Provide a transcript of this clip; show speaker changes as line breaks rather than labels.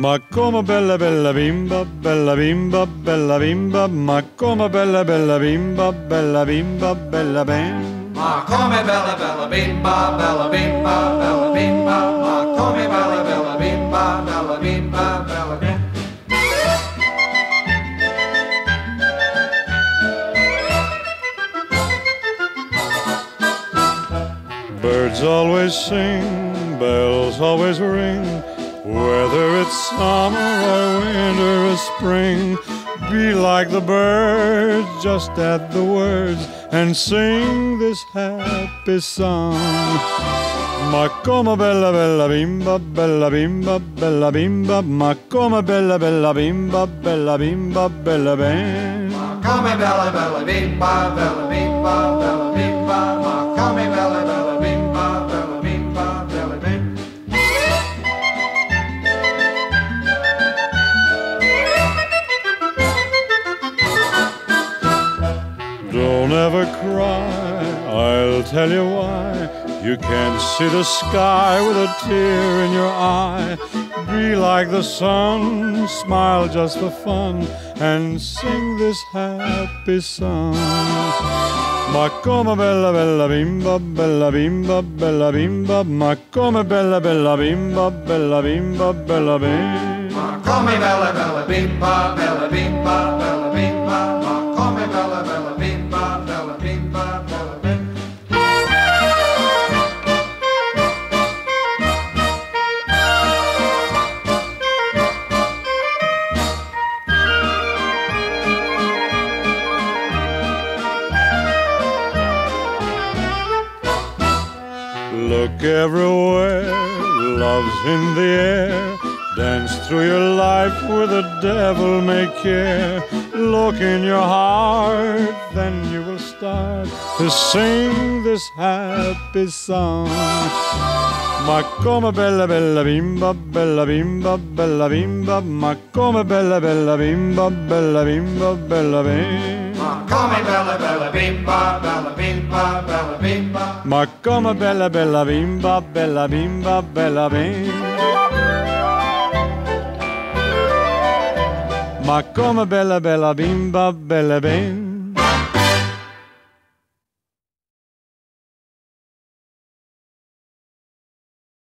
Ma come bella bella bimba, bella bimba, bella bimba, ma come bella bella bimba, bella bimba, bella bimba.
Ma come bella bella bimba, bella bimba, bella bimba, ma come bella bella
Birds always sing, bells always ring, whether it's summer or winter or spring. Be like the birds, just add the words and sing this happy song. Ma come bali bella bimba, bella bimba, bella bimba, ma come bali bella bimba, bella bimba, bella bimba.
Ma Come bali bella bella bimba, bella bimba,
Don't ever cry, I'll tell you why. You can't see the sky with a tear in your eye. Be like the sun, smile just for fun, and sing this happy song. Ma come bali bella bimba, bella bimba, bella bimba, ma come bali bella bimba, bella bimba, bella bimba.
Ma come bali bella bimba, bella bimba,
Look everywhere, love's in the air. Dance through your life with the devil may care. Look in your heart, then you will start to sing this happy song. Ma come bali bella bimba, bella bimba, bella bimba, ma come bali bella bimba, bella bimba, bella bimba.
Ma come bali bella bimba, bella bimba, bella.
Ma come bella bella bimba, bella bimba, bella bimba. Ma come bella bella bimba, bella bimba.